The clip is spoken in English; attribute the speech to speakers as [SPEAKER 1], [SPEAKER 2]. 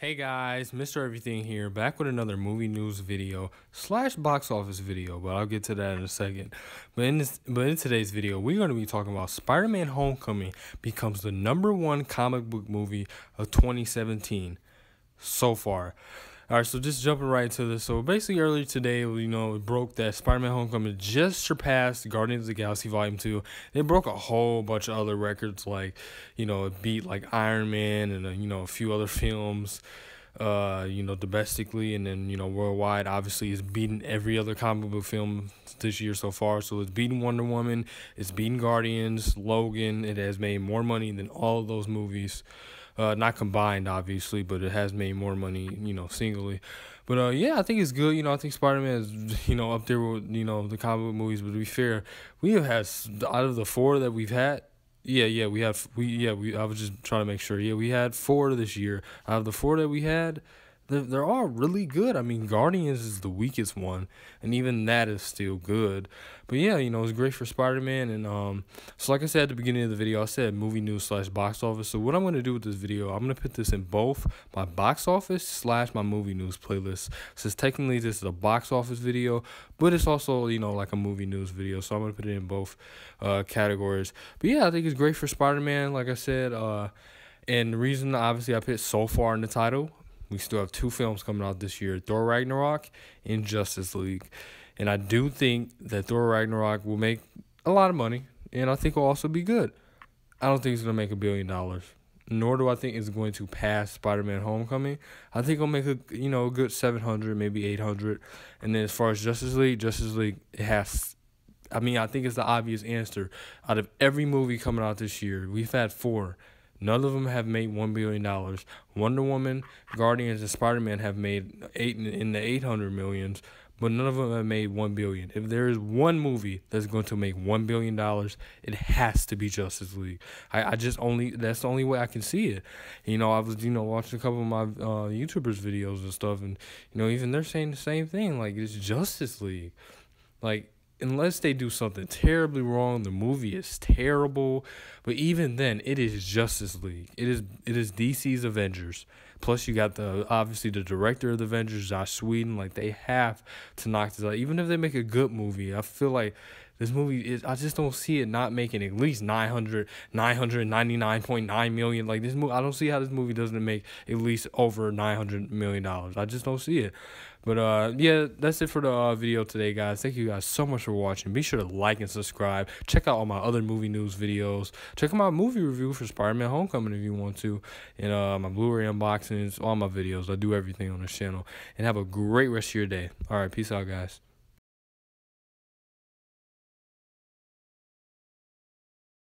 [SPEAKER 1] Hey guys, Mr. Everything here, back with another movie news video slash box office video, but I'll get to that in a second. But in this, but in today's video, we're going to be talking about Spider-Man: Homecoming becomes the number one comic book movie of 2017 so far. All right, so just jumping right into this. So basically, earlier today, you know, it broke that Spider-Man: Homecoming just surpassed Guardians of the Galaxy Volume Two. It broke a whole bunch of other records, like you know, it beat like Iron Man and uh, you know a few other films. Uh, you know, domestically and then you know worldwide. Obviously, it's beaten every other comic book film this year so far. So it's beaten Wonder Woman, it's beaten Guardians, Logan. It has made more money than all of those movies. Uh, not combined, obviously, but it has made more money, you know, singly. But uh, yeah, I think it's good. You know, I think Spider Man is, you know, up there with you know the comic book movies. But to be fair, we have had out of the four that we've had. Yeah, yeah, we have we yeah we. I was just trying to make sure. Yeah, we had four this year. Out of the four that we had, they're, they're all really good. I mean, Guardians is the weakest one, and even that is still good. But yeah, you know, it's great for Spider Man. And um, so like I said at the beginning of the video, I said movie news slash box office. So what I'm gonna do with this video, I'm gonna put this in both my box office slash my movie news playlist. Since technically this is a box office video, but it's also you know like a movie news video. So I'm gonna put it in both uh, categories. But yeah, I think it's great for Spider Man. Like I said, uh. And the reason, obviously, I put so far in the title we still have two films coming out this year Thor Ragnarok and Justice League. And I do think that Thor Ragnarok will make a lot of money, and I think will also be good. I don't think it's going to make a billion dollars. Nor do I think it's going to pass Spider-Man: Homecoming. I think it'll make a you know a good seven hundred, maybe eight hundred. And then as far as Justice League, Justice League has I mean, I think it's the obvious answer. Out of every movie coming out this year, we've had four. None of them have made one billion dollars. Wonder Woman, Guardians, and Spider Man have made eight in the eight hundred millions, but none of them have made one billion. If there is one movie that's going to make one billion dollars, it has to be Justice League. I, I just only that's the only way I can see it. You know, I was you know watching a couple of my uh, YouTubers videos and stuff, and you know even they're saying the same thing. Like it's Justice League, like unless they do something terribly wrong, the movie is terrible. But even then, it is Justice League. It is it is DC's Avengers. Plus, you got the obviously the director of the Avengers, Joss Whedon. Like they have to knock this out. Even if they make a good movie, I feel like this movie is. I just don't see it not making at least 900, 999.9 million. Like this movie, I don't see how this movie doesn't make at least over 900 million dollars. I just don't see it. But uh, yeah, that's it for the uh, video today, guys. Thank you guys so much for watching. Be sure to like and subscribe. Check out all my other movie news videos. Check out my movie review for Spider-Man: Homecoming if you want to, and uh, my Blu-ray unboxings, all my videos. I do everything on this channel. And have a great rest of your day. All right, peace out, guys.